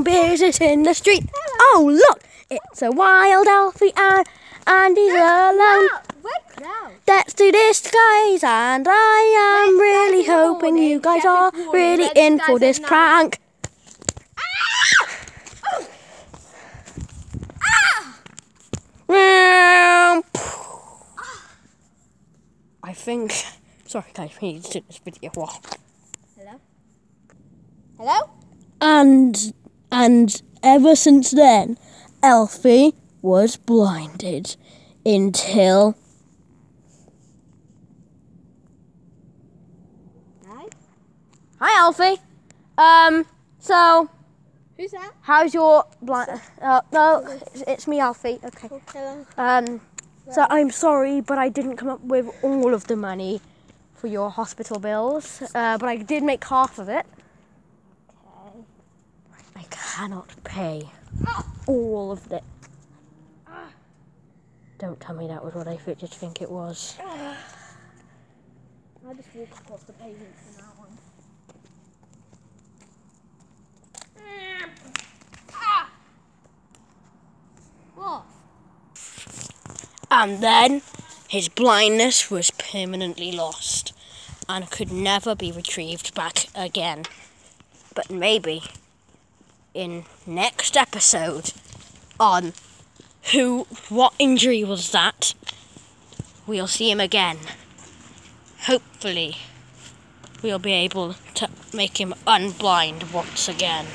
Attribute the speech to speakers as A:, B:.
A: business in the street. Oh, look, it's a wild Alfie and, and he's alone. Let's do this, guys, and I am really hoping you guys are really in for this prank. Ah! I think. Sorry, guys, we need to do this video. Wow.
B: Hello? Hello?
A: And and ever since then, Alfie was blinded until
B: Hi?
A: Hi, Alfie. Um, so
B: Who's that?
A: how's your blind? Uh, no, it's, it's me, Alfie. Okay.
B: Hello.
A: Um, so I'm sorry, but I didn't come up with all of the money for your hospital bills. Uh, but I did make half of it. I cannot pay ah. all of it. Don't tell me that was what I did think it was. Ah.
B: I'll just walk across the pavement from now on. What?
A: And then his blindness was permanently lost and could never be retrieved back again. But maybe in next episode on who what injury was that we'll see him again. Hopefully we'll be able to make him unblind once again.